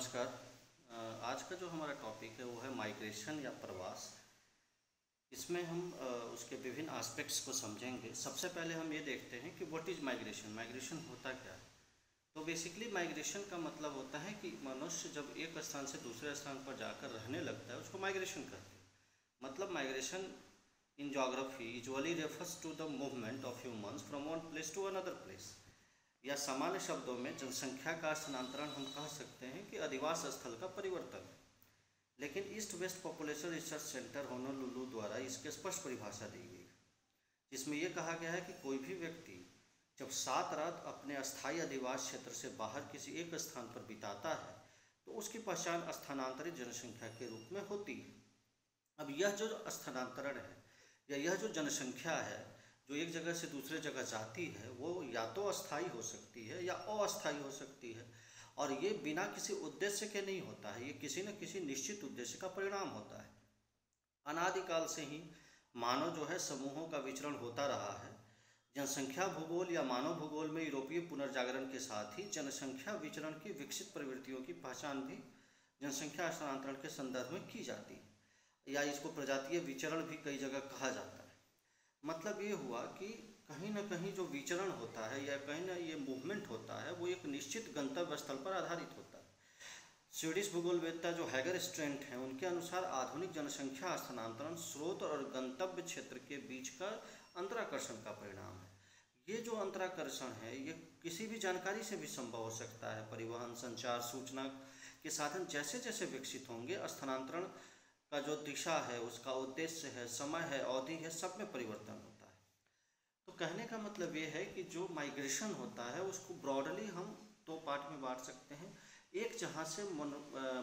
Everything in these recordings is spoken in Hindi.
नमस्कार। आज का जो हमारा टॉपिक है, वो है माइग्रेशन या प्रवास। इसमें हम उसके विभिन्न एस्पेक्ट्स को समझेंगे। सबसे पहले हम ये देखते हैं कि व्हाट इज़ माइग्रेशन माइग्रेशन होता क्या? है तो बेसिकली माइग्रेशन का मतलब होता है कि मनुष्य जब एक स्थान से दूसरे स्थान पर जाकर रहने लगता है, उसको माइग्रेशन कहते हैं। मतलब migration in geography usually refers to the movement of humans from one place to another place या सामान्य शब्दों में जनसंख्या का स्थानांतरण हम कह सकते हैं कि अधिवास स्थल का परिवर्तन। लेकिन East West Population Research Center Honolulu द्वारा इसकी स्पष्ट परिभाषा दी गई जिसमें यह कहा गया है कि कोई भी व्यक्ति जब सात रात अपने अस्थायी अधिवास क्षेत्र से बाहर किसी एक स्थान पर बिताता है तो उसकी पहचान स्थानांतरित जनसंख्या के रूप में होती है। अब यह जो स्थानांतरण है या यह जो जनसंख्या है जो एक जगह से दूसरे जगह जाती है, वो या तो अस्थाई हो सकती है या अस्थाई हो सकती है। और ये बिना किसी उद्देश्य के नहीं होता है, ये किसी न किसी निश्चित उद्देश्य का परिणाम होता है। अनादिकाल से ही मानव जो है समूहों का विचरण होता रहा है। जनसंख्या भूगोल या मानव भूगोल में यूरोपीय पुनर्जागरण के साथ ही जनसंख्या विचरण की विकसित प्रवृत्तियों की पहचान भी जनसंख्या स्थानांतरण के संदर्भ में की जाती है। या इसको प्रजातीय विचरण भी कई जगह कहा जाता है। मतलब ये हुआ कि कहीं ना कहीं जो विचरण होता है या कहीं ना ये मूवमेंट होता है, वो एक निश्चित गंतव्य स्थल पर आधारित होता है। स्वीडिश भूगोलवेत्ता जो हैगर स्ट्रेंट हैं, उनके अनुसार आधुनिक जनसंख्या स्थानांतरण स्रोत और गंतव्य क्षेत्र के बीच का अंतराकर्षण का परिणाम है। ये जो अंतराकर्षण है, ये किसी भी जानकारी से भी संभव हो सकता है। परिवहन, संचार, सूचना के साधन जैसे जैसे विकसित होंगे स्थानांतरण का जो दिशा है, उसका उद्देश्य है, समय है, अवधि है, सब में परिवर्तन होता है। तो कहने का मतलब ये है कि जो माइग्रेशन होता है, उसको ब्रॉडली हम दो पार्ट में बांट सकते हैं। एक जहाँ से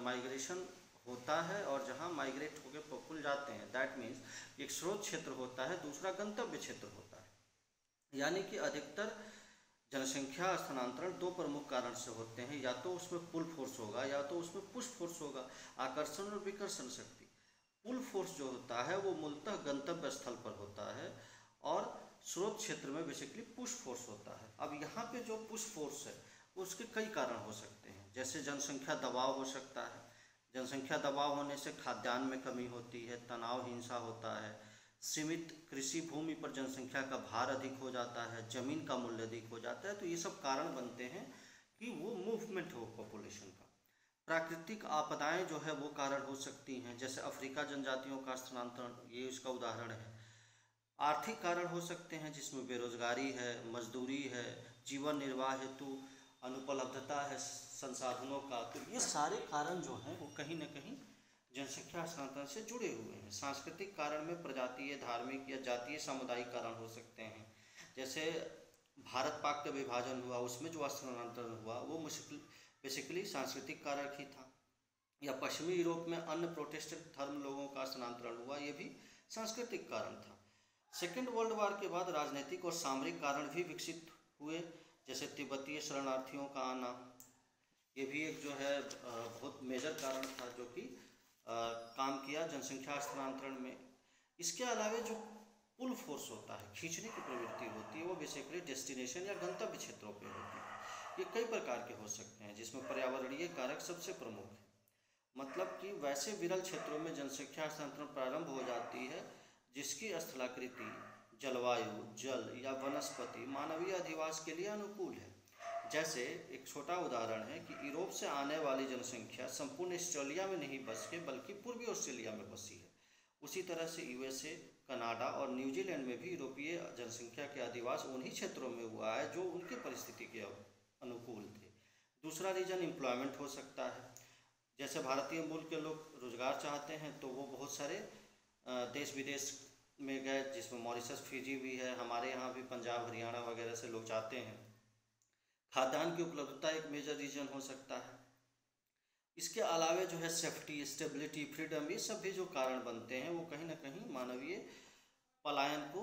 माइग्रेशन होता है और जहाँ माइग्रेट होकर पॉपुल जाते हैं। दैट मीन्स एक स्रोत क्षेत्र होता है, दूसरा गंतव्य क्षेत्र होता है। यानी कि अधिकतर जनसंख्या स्थानांतरण दो प्रमुख कारण से होते हैं। या तो उसमें पुल फोर्स होगा, या तो उसमें पुश फोर्स होगा। आकर्षण और विकर्षण शक्ति। पुल फोर्स जो होता है, वो मूलतः गंतव्य स्थल पर होता है और स्रोत क्षेत्र में बेसिकली पुश फोर्स होता है। अब यहाँ पे जो पुश फोर्स है, उसके कई कारण हो सकते हैं। जैसे जनसंख्या दबाव हो सकता है। जनसंख्या दबाव होने से खाद्यान्न में कमी होती है, तनाव हिंसा होता है, सीमित कृषि भूमि पर जनसंख्या का भार अधिक हो जाता है, ज़मीन का मूल्य अधिक हो जाता है तो ये सब कारण बनते हैं कि वो मूवमेंट हो पॉपुलेशन का। प्राकृतिक आपदाएँ जो है वो कारण हो सकती हैं। जैसे अफ्रीका जनजातियों का स्थानांतरण, ये उसका उदाहरण है। आर्थिक कारण हो सकते हैं, जिसमें बेरोजगारी है, मजदूरी है, जीवन निर्वाह हेतु, अनुपलब्धता है, संसाधनों का। तो ये सारे कारण जो हैं, वो कहीं ना कहीं जनसंख्या स्थानांतरण से जुड़े हुए हैं। सांस्कृतिक कारण में प्रजातीय, धार्मिक या जातीय सामुदायिक कारण हो सकते हैं। जैसे भारत पाक का विभाजन हुआ, उसमें जो स्थानांतरण हुआ, वो मुश्किल बेसिकली सांस्कृतिक कारक ही था। या पश्चिमी यूरोप में अन्य प्रोटेस्टेंट धर्म लोगों का स्थानांतरण हुआ, ये भी सांस्कृतिक कारण था। सेकेंड वर्ल्ड वार के बाद राजनीतिक और सामरिक कारण भी विकसित हुए, जैसे तिब्बतीय शरणार्थियों का आना। ये भी एक जो है बहुत मेजर कारण था जो कि काम किया जनसंख्या स्थानांतरण में। इसके अलावा जो पुल फोर्स होता है, खींचने की प्रवृत्ति होती है, वो बेसिकली डेस्टिनेशन या गंतव्य क्षेत्रों पे होती है। ये कई प्रकार के हो सकते हैं, जिसमें पर्यावरणीय कारक सबसे प्रमुख है। मतलब कि वैसे विरल क्षेत्रों में जनसंख्या स्थानांतरण प्रारंभ हो जाती है, जिसकी स्थलाकृति जलवायु, जल या वनस्पति मानवीय अधिवास के लिए अनुकूल है। जैसे एक छोटा उदाहरण है कि यूरोप से आने वाली जनसंख्या संपूर्ण ऑस्ट्रेलिया में नहीं बस के, बल्कि पूर्वी ऑस्ट्रेलिया में बसी है। उसी तरह से यूएसए, कनाडा और न्यूजीलैंड में भी यूरोपीय जनसंख्या के अधिवास उन्हीं क्षेत्रों में हुआ है, जो उनकी परिस्थिति के अनुकूल थे। दूसरा रीजन एम्प्लॉयमेंट हो सकता है। जैसे भारतीय मूल के लोग रोज़गार चाहते हैं तो वो बहुत सारे देश विदेश में गए, जिसमें मॉरिशस, फिजी भी है। हमारे यहाँ भी पंजाब, हरियाणा वगैरह से लोग चाहते हैं। खाद्यान्न की उपलब्धता एक मेजर रीजन हो सकता है। इसके अलावे जो है सेफ्टी स्टेबिलिटी फ्रीडम ये सब भी जो कारण बनते हैं, वो कहीं ना कहीं मानवीय पलायन को,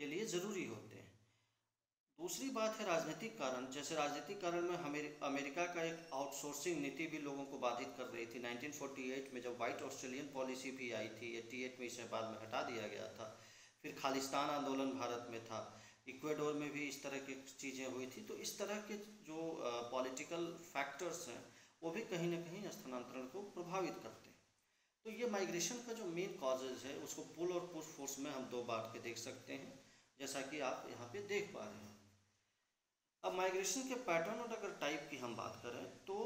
के लिए ज़रूरी होते हैं। दूसरी बात है राजनीतिक कारण। जैसे राजनीतिक कारण में अमेरिका का एक आउटसोर्सिंग नीति भी लोगों को बाधित कर रही थी। 1948 में जब वाइट ऑस्ट्रेलियन पॉलिसी भी आई थी एट्टी एट में इसे बाद में हटा दिया गया था। फिर खालिस्तान आंदोलन भारत में था। इक्वेडोर में भी इस तरह की चीज़ें हुई थी। तो इस तरह के जो पॉलिटिकल फैक्टर्स हैं, वो भी कहीं ना कहीं स्थानांतरण को प्रभावित करते हैं। तो ये माइग्रेशन का जो मेन कॉजेज है, उसको पुल और पुश फोर्स में हम दो बांट के देख सकते हैं। जैसा कि आप यहाँ पे देख पा रहे हैं। अब माइग्रेशन के पैटर्न और अगर टाइप की हम बात करें तो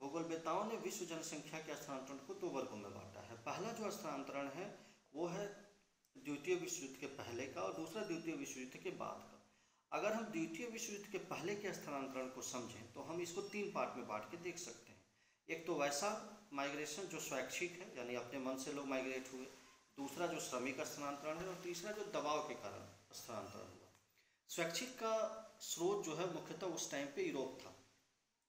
भूगोलवेताओं ने विश्व जनसंख्या के स्थानांतरण को दो वर्गों में बांटा है। पहला जो स्थानांतरण है, वो है द्वितीय विश्व युद्ध के पहले का और दूसरा द्वितीय विश्व युद्ध के बाद का। अगर हम द्वितीय विश्व युद्ध के पहले के स्थानांतरण को समझें तो हम इसको तीन पार्ट में बांट के देख सकते हैं। एक तो वैसा माइग्रेशन जो स्वैच्छिक है, यानी अपने मन से लोग माइग्रेट हुए। दूसरा जो श्रमिक स्थानांतरण है और तीसरा जो दबाव के कारण स्थानांतरण स्वैच्छिक का स्रोत जो है मुख्यतः उस टाइम पे यूरोप था।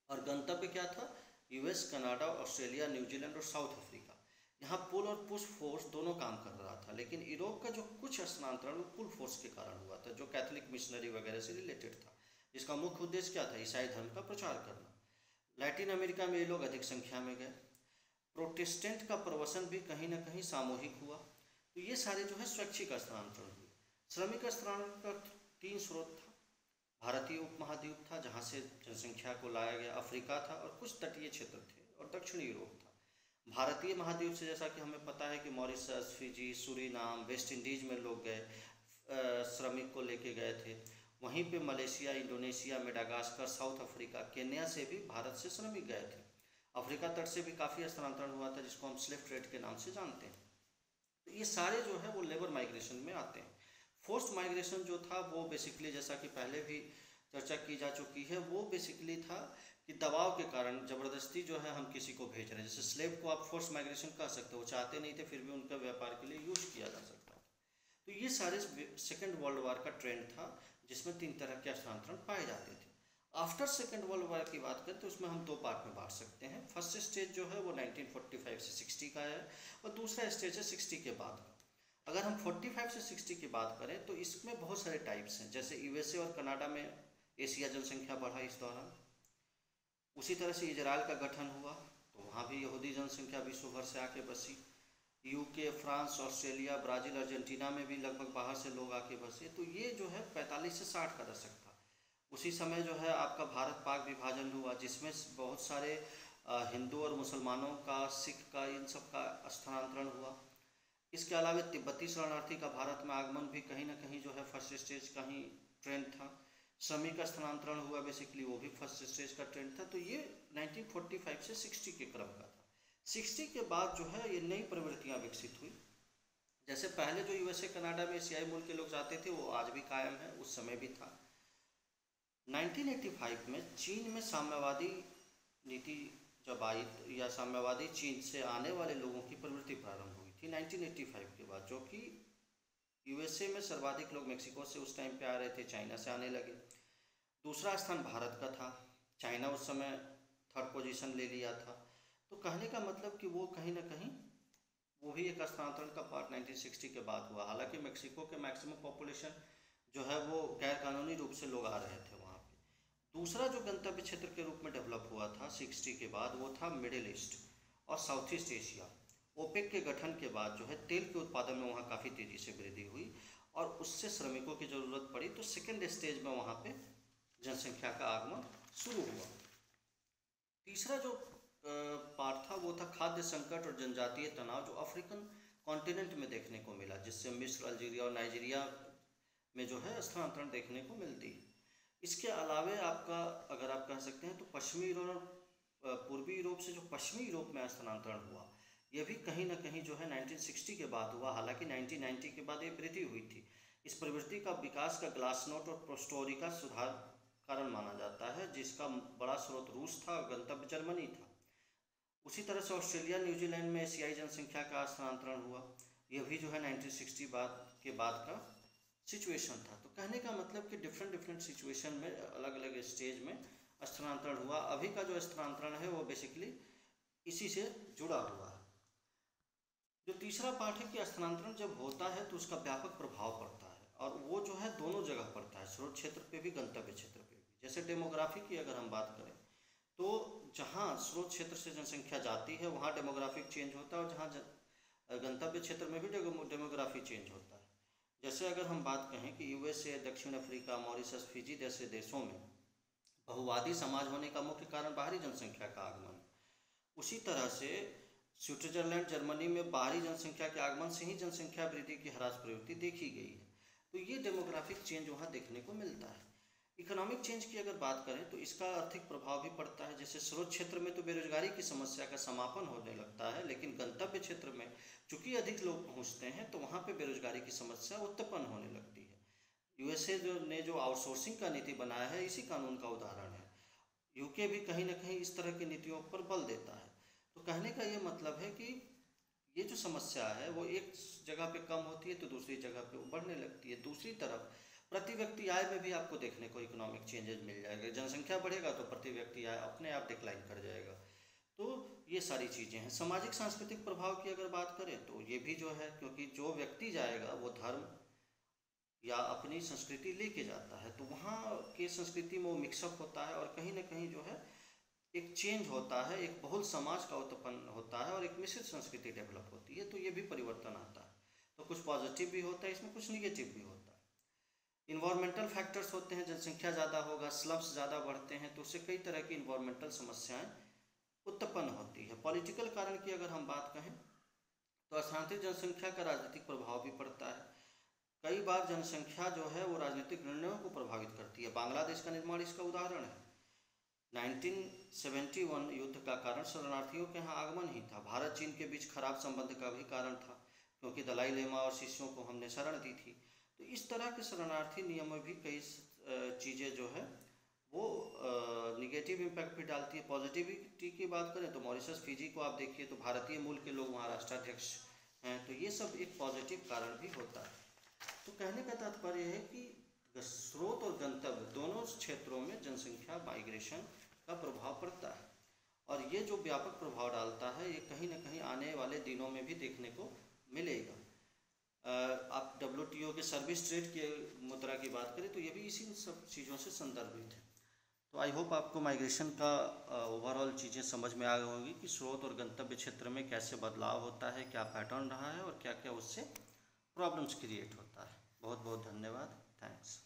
और गंतव्य क्या था? US Canada Australia New Zealand और साउथ अफ्रीका यहाँ पुल और पुश फोर्स दोनों काम कर रहा था, लेकिन यूरोप का जो कुछ स्थानांतरण वो पुल फोर्स के कारण हुआ था, जो कैथोलिक मिशनरी वगैरह से रिलेटेड था। जिसका मुख्य उद्देश्य क्या था? ईसाई धर्म का प्रचार करना। लैटिन अमेरिका में ये लोग अधिक संख्या में गए। प्रोटेस्टेंट का प्रवसन भी कहीं ना कहीं सामूहिक हुआ। तो ये सारे जो है स्वैच्छिक स्थानांतरण हुए। श्रमिक स्थानांतरण तीन स्रोत था। भारतीय उपमहाद्वीप था, जहाँ से जनसंख्या को लाया गया अफ्रीका था और कुछ तटीय क्षेत्र थे और दक्षिणी यूरोप था। भारतीय महाद्वीप से जैसा कि हमें पता है कि Mauritius, Fiji, Suriname, West Indies में लोग गए श्रमिक को लेके गए थे। वहीं पे Malaysia, Indonesia, Madagascar, South Africa, Kenya से भी भारत से श्रमिक गए थे। अफ्रीका तट से भी काफ़ी स्थानांतरण हुआ था, जिसको हम स्लिफ ट्रेड के नाम से जानते हैं। तो ये सारे जो है वो लेबर माइग्रेशन में आते हैं। फोर्स्ड माइग्रेशन जो था, वो बेसिकली जैसा कि पहले भी चर्चा की जा चुकी है, वो बेसिकली था कि दबाव के कारण ज़बरदस्ती जो है हम किसी को भेज रहे हैं। जैसे स्लेब को आप फोर्स माइग्रेशन कह सकते हो चाहते नहीं थे, फिर भी उनका व्यापार के लिए यूज़ किया जा सकता तो ये सारे सेकेंड वर्ल्ड वार का ट्रेंड था, जिसमें तीन तरह के स्थानांतरण पाए जाते थे। आफ्टर सेकेंड वर्ल्ड वार की बात करें तो उसमें हम दो पार्ट में बांट सकते हैं। फ़र्स्ट स्टेज जो है, वो 1945 से 60 का है, और दूसरा स्टेज है 60 के बाद का। अगर हम 45 से 60 की बात करें तो इसमें बहुत सारे टाइप्स हैं। जैसे यूएसए और कनाडा में एशिया जनसंख्या बढ़ा इस दौरान। उसी तरह से इजराइल का गठन हुआ तो वहाँ भी यहूदी जनसंख्या विश्व भर से आके बसी। UK France Australia Brazil Argentina में भी लगभग बाहर से लोग आके बसे। तो ये जो है 45 से 60 का दशक था। उसी समय जो है आपका भारत पाक विभाजन हुआ, जिसमें बहुत सारे हिंदू और मुसलमानों का, सिख का, इन सब का स्थानांतरण हुआ। इसके अलावा तिब्बती शरणार्थी का भारत में आगमन भी कहीं ना कहीं जो है फ़र्स्ट स्टेज का ही ट्रेंड था। श्रमिक का स्थानांतरण हुआ बेसिकली वो भी फ़र्स्ट स्टेज का ट्रेंड था। तो ये 1945 से 60 के क्रम का था। 60 के बाद जो है ये नई प्रवृत्तियाँ विकसित हुई। जैसे पहले जो यूएसए कनाडा में एशियाई मुल्क के लोग जाते थे, वो आज भी कायम है, उस समय भी था। 1985 में चीन में साम्यवादी नीति जब आई या साम्यवादी चीन से आने वाले लोगों की प्रवृत्ति प्रारंभ थी 1985 के बाद, जो कि यूएसए में सर्वाधिक लोग मेक्सिको से उस टाइम पे आ रहे थे, चाइना से आने लगे। दूसरा स्थान भारत का था। चाइना उस समय थर्ड पोजीशन ले लिया था। तो कहने का मतलब कि वो कहीं ना कहीं, वो भी एक स्थानांतरण का पार्ट 1960 के बाद हुआ। हालाँकि मेक्सिको के मैक्सिमम पॉपुलेशन जो है वो गैर कानूनी रूप से लोग आ रहे थे वहाँ पे। दूसरा जो गंतव्य क्षेत्र के रूप में डेवलप हुआ था 60 के बाद, वो था मिडिल ईस्ट और साउथ ईस्ट एशिया ओपेक के गठन के बाद जो है तेल के उत्पादन में वहाँ काफ़ी तेज़ी से वृद्धि हुई और उससे श्रमिकों की ज़रूरत पड़ी तो सेकेंड स्टेज में वहाँ पे जनसंख्या का आगमन शुरू हुआ। तीसरा जो पार्ट था वो था खाद्य संकट और जनजातीय तनाव जो अफ्रीकन कॉन्टिनेंट में देखने को मिला, जिससे मिस्र, अल्जीरिया और नाइजीरिया में जो है स्थानांतरण देखने को मिलती। है इसके अलावे आपका, अगर आप कह सकते हैं तो पश्चिमी यूरोप पूर्वी यूरोप से जो पश्चिमी यूरोप में स्थानांतरण हुआ ये भी कहीं ना कहीं जो है 1960 के बाद हुआ। हालाँकि 1990 के बाद ये वृद्धि हुई थी। इस प्रवृत्ति का विकास का ग्लासनोट और प्रोस्टोरी का सुधार कारण माना जाता है, जिसका बड़ा स्रोत रूस था और गंतव्य जर्मनी था। उसी तरह से ऑस्ट्रेलिया, न्यूजीलैंड में एशियाई जनसंख्या का स्थानांतरण हुआ। यह भी जो है 1960 बाद, के बाद का सिचुएशन था। तो कहने का मतलब कि डिफरेंट डिफरेंट सिचुएशन में अलग अलग स्टेज में स्थानांतरण हुआ। अभी का जो स्थानांतरण है, वो बेसिकली इसी से जुड़ा हुआ जो तीसरा पार्ट है कि स्थानांतरण जब होता है तो उसका व्यापक प्रभाव पड़ता है और वो जो है दोनों जगह पड़ता है, स्रोत क्षेत्र पे भी, गंतव्य क्षेत्र पे भी। जैसे डेमोग्राफी की अगर हम बात करें तो जहाँ स्रोत क्षेत्र से जनसंख्या जाती है, वहाँ डेमोग्राफिक चेंज होता है और जहाँ गंतव्य क्षेत्र में भी डेमोग्राफी चेंज होता है। जैसे अगर हम बात कहें कि यूएसए, दक्षिण अफ्रीका, मॉरिशस, फिजी जैसे देशों में बहुवादी समाज होने का मुख्य कारण बाहरी जनसंख्या का आगमन। उसी तरह से स्विट्जरलैंड, जर्मनी में बाहरी जनसंख्या के आगमन से ही जनसंख्या वृद्धि की ह्रास प्रवृत्ति देखी गई है। तो ये डेमोग्राफिक चेंज वहाँ देखने को मिलता है। इकोनॉमिक चेंज की अगर बात करें तो इसका आर्थिक प्रभाव भी पड़ता है। जैसे स्रोत क्षेत्र में तो बेरोजगारी की समस्या का समापन होने लगता है, लेकिन गंतव्य क्षेत्र में चूँकि अधिक लोग पहुँचते हैं तो वहाँ पे बेरोजगारी की समस्या उत्पन्न होने लगती है। यूएसए जो, ने जो आउटसोर्सिंग का नीति बनाया है, इसी कानून का उदाहरण है। यूके भी कहीं ना कहीं इस तरह की नीतियों पर बल देता है। तो कहने का ये मतलब है कि ये जो समस्या है, वो एक जगह पे कम होती है तो दूसरी जगह पे बढ़ने लगती है। दूसरी तरफ़, प्रति व्यक्ति आय में भी आपको देखने को इकोनॉमिक चेंजेस मिल जाएगा। जनसंख्या बढ़ेगा तो प्रति व्यक्ति आय अपने आप डिक्लाइन कर जाएगा। तो ये सारी चीज़ें हैं। सामाजिक, सांस्कृतिक प्रभाव की अगर बात करें तो ये भी जो है, क्योंकि जो व्यक्ति जाएगा, वो धर्म या अपनी संस्कृति लेके जाता है। तो वहाँ के संस्कृति में वो मिक्सअप होता है और कहीं ना कहीं जो है एक चेंज होता है, एक बहुल समाज का उत्पन्न होता है और एक मिश्रित संस्कृति डेवलप होती है तो ये भी परिवर्तन आता है। तो कुछ पॉजिटिव भी होता है, इसमें कुछ निगेटिव भी होता है। इन्वायरमेंटल फैक्टर्स होते हैं, जनसंख्या ज़्यादा होगा स्लब्स ज़्यादा बढ़ते हैं तो उससे कई तरह की इन्वायरमेंटल समस्याएँ उत्पन्न होती है। पॉलिटिकल कारण की अगर हम बात कहें तो स्थानांतरित जनसंख्या का राजनीतिक प्रभाव भी पड़ता है। कई बार जनसंख्या जो है, वो राजनीतिक निर्णयों को प्रभावित करती है। बांग्लादेश का निर्माण इसका उदाहरण है। 1971 युद्ध का कारण शरणार्थियों के यहाँ आगमन ही था। भारत, चीन के बीच खराब संबंध का भी कारण था, क्योंकि दलाई लेमा और शिष्यों को हमने शरण दी थी। तो इस तरह के शरणार्थी नियम में भी कई चीज़ें जो है, वो निगेटिव इम्पैक्ट भी डालती है। पॉजिटिविटी की बात करें तो मॉरिशस, फिजी को आप देखिए तो भारतीय मूल के लोग वहाँ राष्ट्राध्यक्ष हैं तो ये सब एक पॉजिटिव कारण भी होता है। तो कहने का तात्पर्य है कि स्रोत और गंतव्य दोनों क्षेत्रों में जनसंख्या माइग्रेशन का प्रभाव पड़ता है। और ये जो व्यापक प्रभाव डालता है, ये कहीं ना कहीं आने वाले दिनों में भी देखने को मिलेगा। आप डब्ल्यूटीओ के सर्विस ट्रेड के मुद्रा की बात करें तो ये भी इसी सब चीज़ों से संदर्भित है। तो आई होप आपको माइग्रेशन का ओवरऑल चीज़ें समझ में आ गई होगी कि स्रोत और गंतव्य क्षेत्र में कैसे बदलाव होता है, क्या पैटर्न रहा है और क्या क्या उससे प्रॉब्लम्स क्रिएट होता है। बहुत बहुत धन्यवाद। थैंक्स